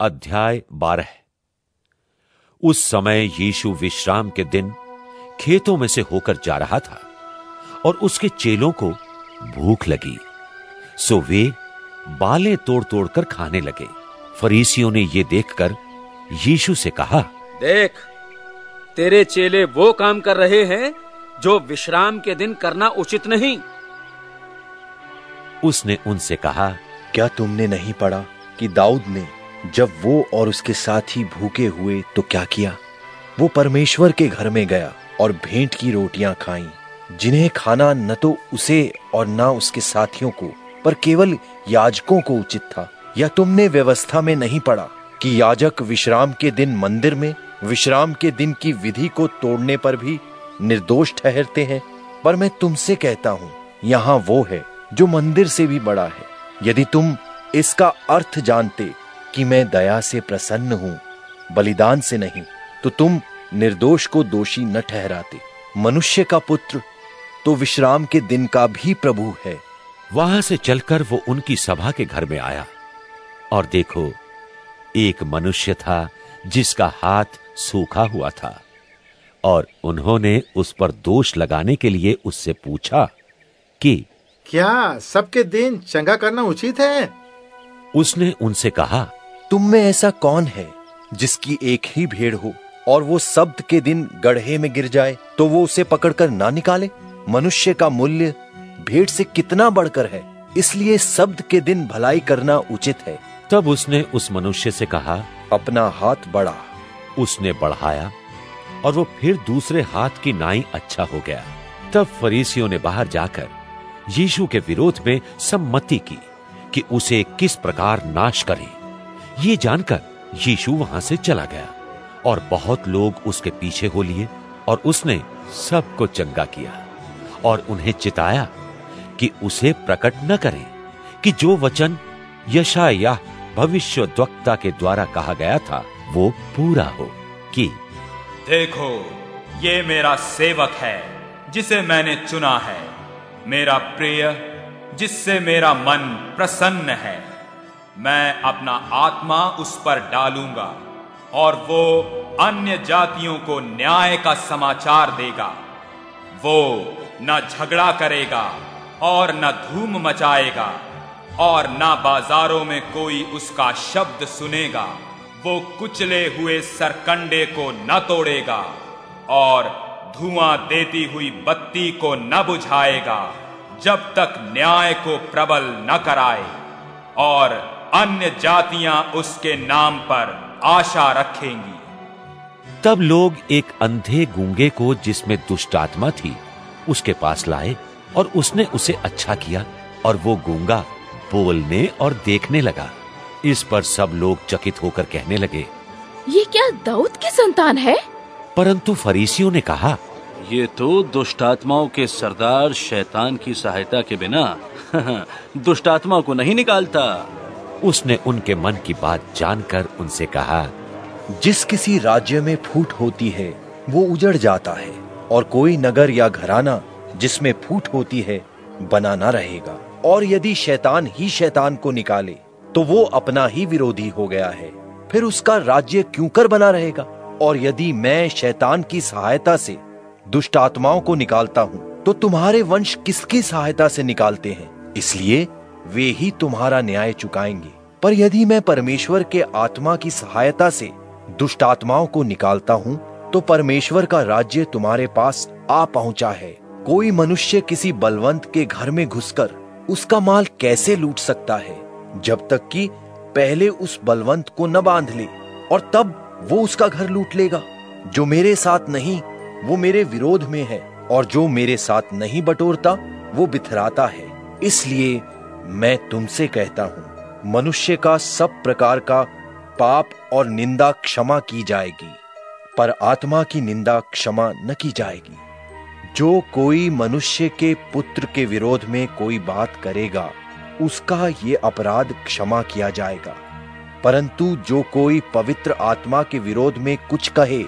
अध्याय बारह। उस समय यीशु विश्राम के दिन खेतों में से होकर जा रहा था और उसके चेलों को भूख लगी। सो वे बालें तोड़ तोड़कर खाने लगे। फरीसियों ने यह देखकर यीशु से कहा देख तेरे चेले वो काम कर रहे हैं जो विश्राम के दिन करना उचित नहीं। उसने उनसे कहा क्या तुमने नहीं पढ़ा कि दाऊद ने जब वो और उसके साथी भूखे हुए तो क्या किया? वो परमेश्वर के घर में गया और भेंट की रोटियाँ खाई, जिन्हें खाना न तो उसे और न उसके साथियों को, पर केवल याजकों को उचित था। या तुमने व्यवस्था में नहीं पढ़ा कि याजक विश्राम के दिन मंदिर में, विश्राम के दिन की विधि को तोड़ने पर भी निर्दोष ठहरते हैं? पर मैं तुमसे कहता हूँ, यहाँ वो है जो मंदिर से भी बड़ा है। यदि तुम इसका अर्थ जानते कि मैं दया से प्रसन्न हूँ बलिदान से नहीं तो तुम निर्दोष को दोषी न ठहराते। मनुष्य का पुत्र तो विश्राम के दिन का भी प्रभु है। वहाँ से चलकर वो उनकी सभा के घर में आया और देखो एक मनुष्य था जिसका हाथ सूखा हुआ था और उन्होंने उस पर दोष लगाने के लिए उससे पूछा कि क्या सबके दिन चंगा करना उचित है? उसने उनसे कहा तुम में ऐसा कौन है जिसकी एक ही भेड़ हो और वो शब्द के दिन गढ़े में गिर जाए तो वो उसे पकड़कर ना निकाले? मनुष्य का मूल्य भेड़ से कितना बढ़कर है इसलिए शब्द के दिन भलाई करना उचित है। तब उसने उस मनुष्य से कहा अपना हाथ बढ़ा। उसने बढ़ाया और वो फिर दूसरे हाथ की नाई अच्छा हो गया। तब फरीसियों ने बाहर जाकर यीशु के विरोध में सम्मति की कि उसे किस प्रकार नाश करे। ये जानकर यीशु वहाँ से चला गया और बहुत लोग उसके पीछे हो लिए और उसने सबको चंगा किया और उन्हें चिताया कि उसे प्रकट न करें कि जो वचन यशाया भविष्य द्वक्ता के द्वारा कहा गया था, वो पूरा हो कि देखो, ये मेरा सेवक है, जिसे मैंने चुना है। मेरा प्रिय, जिससे मेरा मन प्रसन्न है। मैं अपना आत्मा उस पर डालूँगा और वो अन्य जातियों को न्याय का समाचार देगा। वो न झगड़ा करेगा और न धूम मचाएगा और न बाजारों में कोई उसका शब्द सुनेगा। वो कुचले हुए सरकंडे को न तोड़ेगा और धुआँ देती हुई बत्ती को न बुझाएगा जब तक न्याय को प्रबल न कराए। और अन्य जातियाँ उसके नाम पर आशा रखेंगी। तब लोग एक अंधे गूँगे को जिसमें दुष्ट आत्मा थी उसके पास लाए और उसने उसे अच्छा किया और वो गूँगा बोलने और देखने लगा। इस पर सब लोग चकित होकर कहने लगे ये क्या दाऊद की संतान है? परंतु फरीसियों ने कहा ये तो दुष्टात्माओं के सरदार शैतान की सहायता के बिना दुष्टात्मा को नहीं निकालता। उसने उनके मन की बात जानकर उनसे कहा, जिस किसी राज्य में फूट होती है, वो उजड़ जाता है, और कोई नगर या घराना जिसमें फूट होती है बना ना रहेगा। और यदि शैतान ही शैतान को निकाले तो वो अपना ही विरोधी हो गया है। फिर उसका राज्य क्यों कर बना रहेगा? और यदि मैं शैतान की सहायता से दुष्ट आत्माओं को निकालता हूँ तो तुम्हारे वंश किसकी सहायता से निकालते हैं? इसलिए वे ही तुम्हारा न्याय चुकाएँगे। पर यदि मैं परमेश्वर के आत्मा की सहायता से दुष्ट आत्माओं को निकालता हूँ तो परमेश्वर का राज्य तुम्हारे पास आ पहुँचा है। कोई मनुष्य किसी बलवंत के घर में घुसकर उसका माल कैसे लूट सकता है, जब तक कि पहले उस बलवंत को न बाँध ले और तब वो उसका घर लूट लेगा। जो मेरे साथ नहीं, वो मेरे विरोध में है, और जो मेरे साथ नहीं बटोरता, वो बिथराता है। इसलिए मैं तुमसे कहता हूँ, मनुष्य का सब प्रकार का पाप और निंदा क्षमा की जाएगी, पर आत्मा की निंदा क्षमा न की जाएगी। जो कोई मनुष्य के पुत्र के विरोध में कोई बात करेगा, उसका ये अपराध क्षमा किया जाएगा। परंतु जो कोई पवित्र आत्मा के विरोध में कुछ कहे,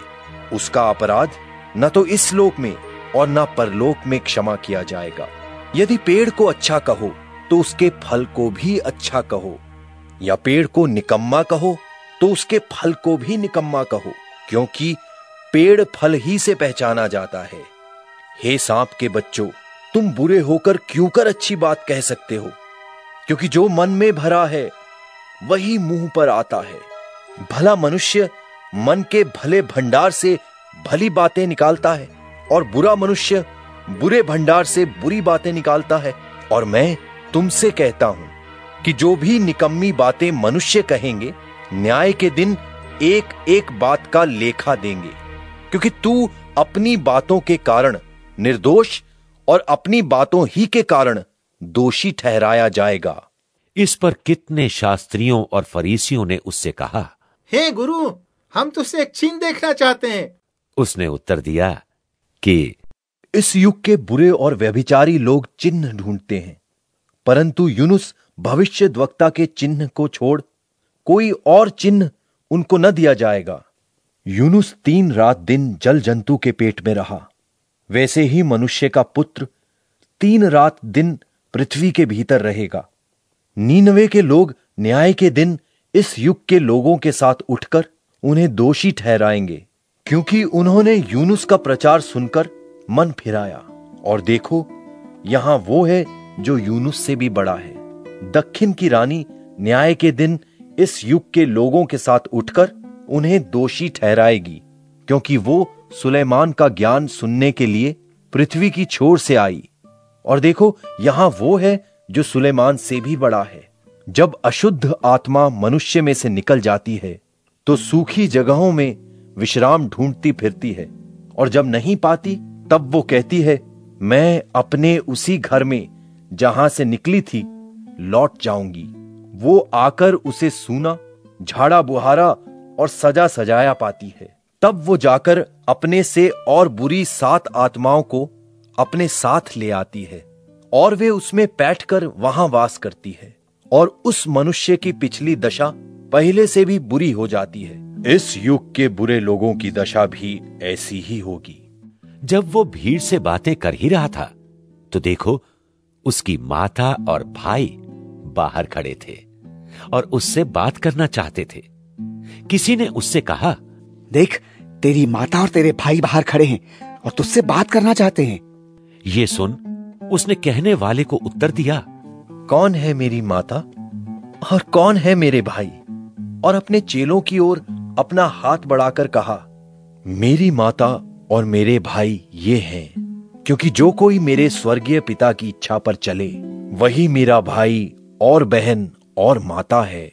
उसका अपराध न तो इस लोक में और न परलोक में क्षमा किया जाएगा। यदि पेड़ को अच्छा कहो तो उसके फल को भी अच्छा कहो, या पेड़ को निकम्मा कहो तो उसके फल को भी निकम्मा कहो, क्योंकि पेड़ फल ही से पहचाना जाता है। हे सांप के बच्चों, तुम बुरे होकर क्यों कर अच्छी बात कह सकते हो? क्योंकि जो मन में भरा है, वही मुँह पर आता है। भला मनुष्य मन के भले भंडार से भली बातें निकालता है, और बुरा मनुष्य बुरे भंडार से बुरी बातें निकालता है, और मैं तुमसे कहता हूँ कि जो भी निकम्मी बातें मनुष्य कहेंगे न्याय के दिन एक एक बात का लेखा देंगे। क्योंकि तू अपनी बातों के कारण निर्दोष और अपनी बातों ही के कारण दोषी ठहराया जाएगा। इस पर कितने शास्त्रियों और फरीसियों ने उससे कहा हे hey गुरु हम तुझसे एक चिन्ह देखना चाहते हैं। उसने उत्तर दिया कि इस युग के बुरे और व्यभिचारी लोग चिन्ह ढूंढते हैं। परंतु यूनुस भविष्य वक्ता के चिन्ह को छोड़ कोई और चिन्ह उनको न दिया जाएगा। यूनुस तीन रात दिन जल जंतु के पेट में रहा। वैसे ही मनुष्य का पुत्र तीन रात दिन पृथ्वी के भीतर रहेगा। नीनवे के लोग न्याय के दिन इस युग के लोगों के साथ उठकर उन्हें दोषी ठहराएँगे, क्योंकि उन्होंने यूनुस का प्रचार सुनकर मन फिराया। और देखो, यहाँ वो है जो यूनुस से भी बड़ा है। दक्षिण की रानी न्याय के दिन इस युग के लोगों के साथ उठकर उन्हें दोषी ठहराएगी, क्योंकि वो सुलेमान का ज्ञान सुनने के लिए पृथ्वी की छोर से आई। और देखो, यहाँ वो है जो सुलेमान से भी बड़ा है। जब अशुद्ध आत्मा मनुष्य में से निकल जाती है तो सूखी जगहों में विश्राम ढूंढती फिरती है। और जब नहीं पाती, तब वो कहती है, मैं अपने उसी घर में जहाँ से निकली थी लौट जाऊँगी। वो आकर उसे सूना झाड़ा बुहारा और सजा सजाया पाती है। तब वो जाकर अपने से और बुरी सात आत्माओं को अपने साथ ले आती है और वे उसमें बैठकर वहाँ वास करती है और उस मनुष्य की पिछली दशा पहले से भी बुरी हो जाती है। इस युग के बुरे लोगों की दशा भी ऐसी ही होगी। जब वो भीड़ से बातें कर ही रहा था तो देखो उसकी माता और भाई बाहर खड़े थे और उससे बात करना चाहते थे। किसी ने उससे कहा देख तेरी माता और तेरे भाई बाहर खड़े हैं और तुझसे बात करना चाहते हैं। ये सुन उसने कहने वाले को उत्तर दिया कौन है मेरी माता और कौन है मेरे भाई? और अपने चेलों की ओर अपना हाथ बढ़ाकर कहा मेरी माता और मेरे भाई ये हैं। क्योंकि जो कोई मेरे स्वर्गीय पिता की इच्छा पर चले, वही मेरा भाई और बहन और माता है।